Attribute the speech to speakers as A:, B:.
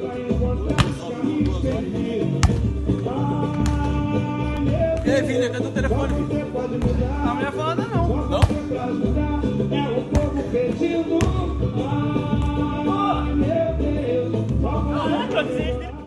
A: E aí, Vini, cadê
B: o telefone?
C: Não me levanta, não.
A: Não? É o povo pedindo. Ai, não.